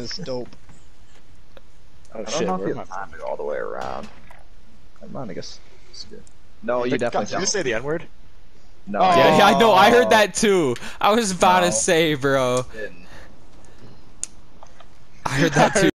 is dope. Oh shit, know you all the way around. Never mind, I guess. It's good. No, you definitely Did you don't. say the N word? No, Oh. Yeah, yeah, I know. I heard that too. I was about No. to say, bro. I heard that too.